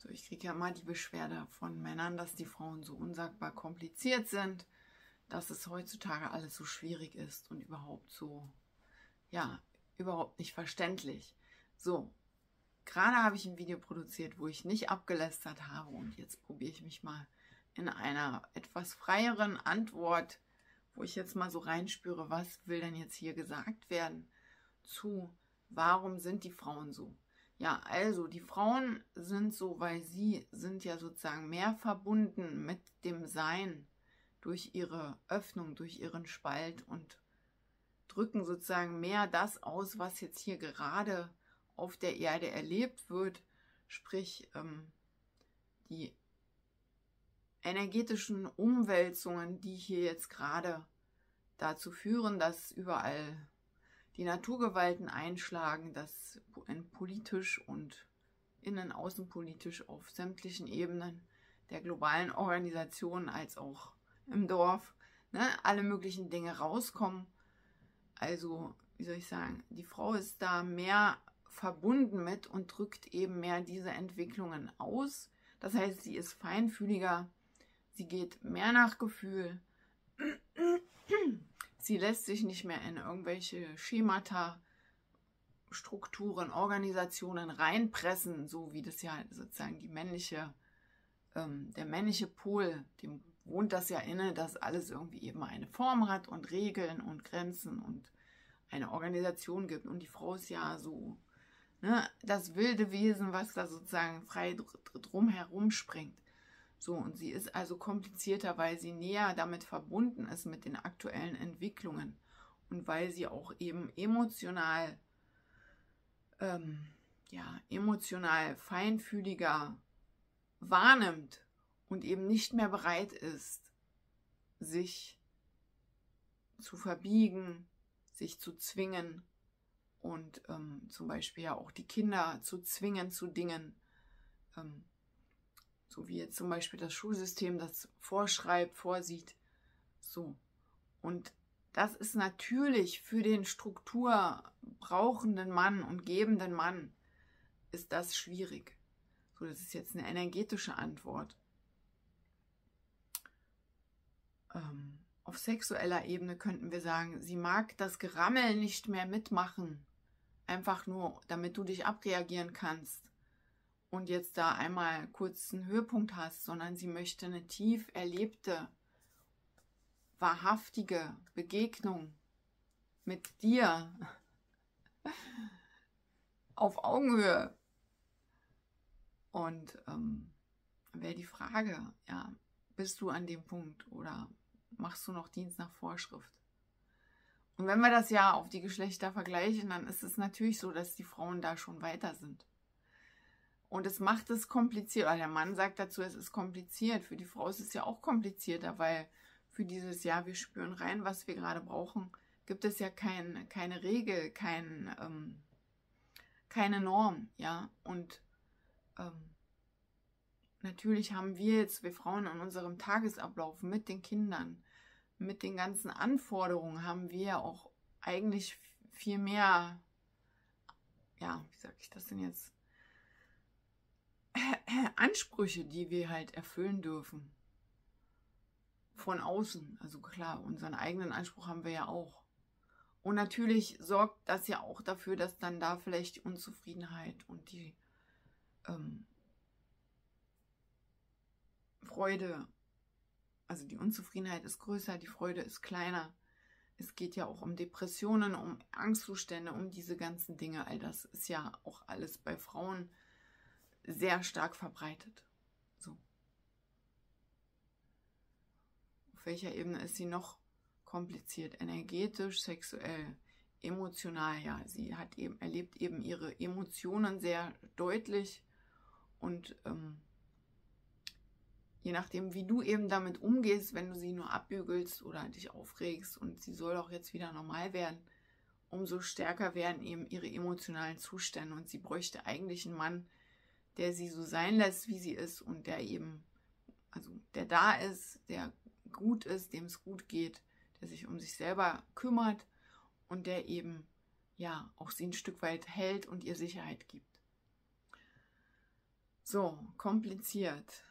So, ich kriege ja immer die Beschwerde von Männern, dass die Frauen so unsagbar kompliziert sind, dass es heutzutage alles so schwierig ist und überhaupt so, ja, überhaupt nicht verständlich. So, gerade habe ich ein Video produziert, wo ich nicht abgelästert habe und jetzt probiere ich mich mal in einer etwas freieren Antwort, wo ich jetzt mal so reinspüre, was will denn jetzt hier gesagt werden zu, warum sind die Frauen so? Ja, also die Frauen sind so, weil sie sind ja sozusagen mehr verbunden mit dem Sein durch ihre Öffnung, durch ihren Spalt und drücken sozusagen mehr das aus, was jetzt hier gerade auf der Erde erlebt wird, sprich ähm, die energetischen Umwälzungen, die hier jetzt gerade dazu führen, dass überall die Naturgewalten einschlagen, dass politisch und innen außenpolitisch auf sämtlichen Ebenen der globalen Organisationen als auch im Dorf ne, alle möglichen Dinge rauskommen. Also, wie soll ich sagen, die Frau ist da mehr verbunden mit und drückt eben mehr diese Entwicklungen aus. Das heißt, sie ist feinfühliger, sie geht mehr nach Gefühl, sie lässt sich nicht mehr in irgendwelche Schemata, Strukturen, Organisationen reinpressen, so wie das ja sozusagen die männliche, ähm, der männliche Pol, dem wohnt das ja inne, dass alles irgendwie eben eine Form hat und Regeln und Grenzen und eine Organisation gibt. Und die Frau ist ja so ne, das wilde Wesen, was da sozusagen frei drumherum springt. So, und sie ist also komplizierter, weil sie näher damit verbunden ist mit den aktuellen Entwicklungen und weil sie auch eben emotional, ähm, ja, emotional feinfühliger wahrnimmt und eben nicht mehr bereit ist, sich zu verbiegen, sich zu zwingen, und ähm, zum Beispiel ja auch die Kinder zu zwingen zu Dingen, ähm, so wie jetzt zum Beispiel das Schulsystem das vorschreibt, vorsieht. So. Und das ist natürlich für den strukturbrauchenden Mann und gebenden Mann ist das schwierig. So, das ist jetzt eine energetische Antwort. Ähm, auf sexueller Ebene könnten wir sagen, sie mag das Gerammel nicht mehr mitmachen einfach nur, damit du dich abreagieren kannst und jetzt da einmal kurz einen Höhepunkt hast, sondern sie möchte eine tief erlebte, wahrhaftige Begegnung mit dir auf Augenhöhe. Und ähm, wäre die Frage, ja, bist du an dem Punkt oder machst du noch Dienst nach Vorschrift? Und wenn wir das ja auf die Geschlechter vergleichen, dann ist es natürlich so, dass die Frauen da schon weiter sind. Und es macht es kompliziert. Weil der Mann sagt dazu, es ist kompliziert. Für die Frau ist es ja auch komplizierter, weil für dieses Jahr, wir spüren rein, was wir gerade brauchen, gibt es ja kein, keine Regel, kein, ähm, keine Norm, ja. Und ähm, natürlich haben wir jetzt, wir Frauen, in unserem Tagesablauf mit den Kindern, mit den ganzen Anforderungen haben wir ja auch eigentlich viel mehr, ja, wie sage ich das denn jetzt? Ansprüche, die wir halt erfüllen dürfen. Von außen. Also klar, unseren eigenen Anspruch haben wir ja auch. Und natürlich sorgt das ja auch dafür, dass dann da vielleicht die Unzufriedenheit und die ähm, Freude also die Unzufriedenheit ist größer, die Freude ist kleiner. Es geht ja auch um Depressionen, um Angstzustände, um diese ganzen Dinge. All das ist ja auch alles bei Frauen sehr stark verbreitet. So. Auf welcher Ebene ist sie noch kompliziert? Energetisch, sexuell, emotional, ja. Sie hat eben, erlebt eben ihre Emotionen sehr deutlich und ähm, je nachdem, wie du eben damit umgehst, wenn du sie nur abbügelst oder dich aufregst und sie soll auch jetzt wieder normal werden, umso stärker werden eben ihre emotionalen Zustände und sie bräuchte eigentlich einen Mann, der sie so sein lässt, wie sie ist und der eben, also der da ist, der gut ist, dem es gut geht, der sich um sich selber kümmert und der eben, ja, auch sie ein Stück weit hält und ihr Sicherheit gibt. So, kompliziert.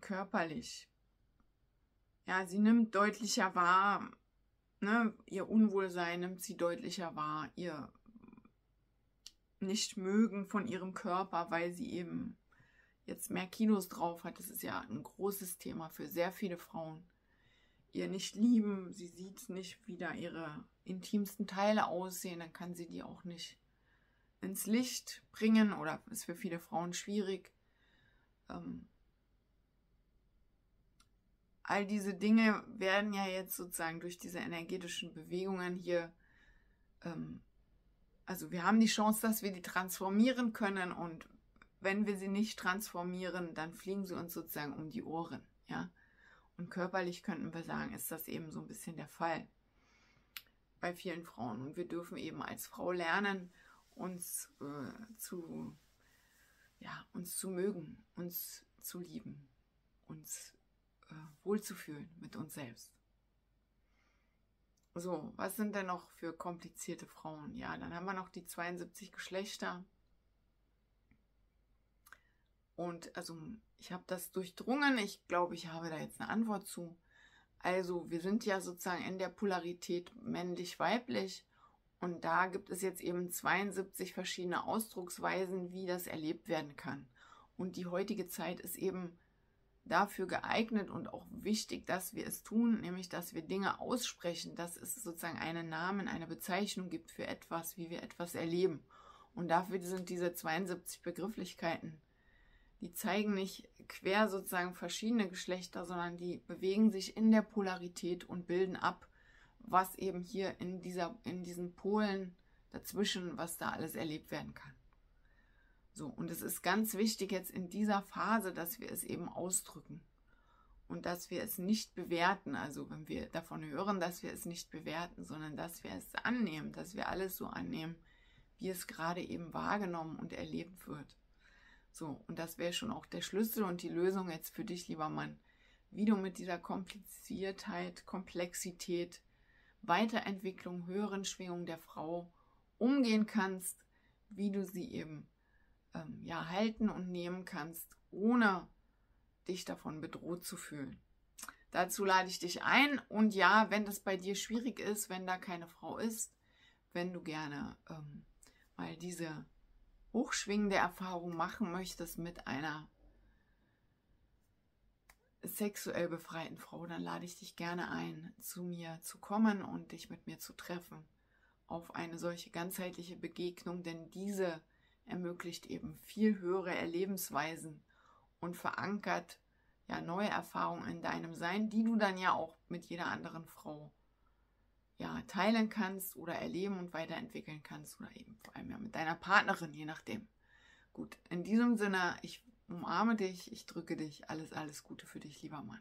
Körperlich. Ja, sie nimmt deutlicher wahr, ne, ihr Unwohlsein nimmt sie deutlicher wahr, ihr Nicht-Mögen von ihrem Körper, weil sie eben jetzt mehr Kilos drauf hat. Das ist ja ein großes Thema für sehr viele Frauen. Ihr nicht lieben, sie sieht nicht, wie da ihre intimsten Teile aussehen, dann kann sie die auch nicht ins Licht bringen oder ist für viele Frauen schwierig. Ähm, all diese Dinge werden ja jetzt sozusagen durch diese energetischen Bewegungen hier, ähm, also wir haben die Chance, dass wir die transformieren können und wenn wir sie nicht transformieren, dann fliegen sie uns sozusagen um die Ohren, ja. Und körperlich könnten wir sagen, ist das eben so ein bisschen der Fall bei vielen Frauen. Und wir dürfen eben als Frau lernen, uns äh, zu, ja, uns zu mögen, uns zu lieben, uns äh, wohlzufühlen mit uns selbst. So, was sind denn noch für komplizierte Frauen? Ja, dann haben wir noch die 72 Geschlechter. Und also, ich habe das durchdrungen. Ich glaube, ich habe da jetzt eine Antwort zu. Also, wir sind ja sozusagen in der Polarität männlich-weiblich. Und da gibt es jetzt eben 72 verschiedene Ausdrucksweisen, wie das erlebt werden kann. Und die heutige Zeit ist eben dafür geeignet und auch wichtig, dass wir es tun, nämlich dass wir Dinge aussprechen, dass es sozusagen einen Namen, eine Bezeichnung gibt für etwas, wie wir etwas erleben. Und dafür sind diese 72 Begrifflichkeiten. Die zeigen nicht quer sozusagen verschiedene Geschlechter, sondern die bewegen sich in der Polarität und bilden ab, was eben hier in, dieser, in diesen Polen dazwischen, was da alles erlebt werden kann. So, und es ist ganz wichtig jetzt in dieser Phase, dass wir es eben ausdrücken und dass wir es nicht bewerten. Also wenn wir davon hören, dass wir es nicht bewerten, sondern dass wir es annehmen, dass wir alles so annehmen, wie es gerade eben wahrgenommen und erlebt wird. So, und das wäre schon auch der Schlüssel und die Lösung jetzt für dich, lieber Mann, wie du mit dieser Kompliziertheit, Komplexität Weiterentwicklung, höheren Schwingungen der Frau umgehen kannst, wie du sie eben ähm, ja halten und nehmen kannst, ohne dich davon bedroht zu fühlen. Dazu lade ich dich ein und ja, wenn das bei dir schwierig ist, wenn da keine Frau ist, wenn du gerne ähm, mal diese hochschwingende Erfahrung machen möchtest mit einer sexuell befreiten Frau, dann lade ich dich gerne ein, zu mir zu kommen und dich mit mir zu treffen auf eine solche ganzheitliche Begegnung, denn diese ermöglicht eben viel höhere Erlebensweisen und verankert ja neue Erfahrungen in deinem Sein, die du dann ja auch mit jeder anderen Frau ja teilen kannst oder erleben und weiterentwickeln kannst oder eben vor allem ja mit deiner Partnerin, je nachdem. Gut, in diesem Sinne, ich umarme dich, ich drücke dich. Alles, alles Gute für dich, lieber Mann.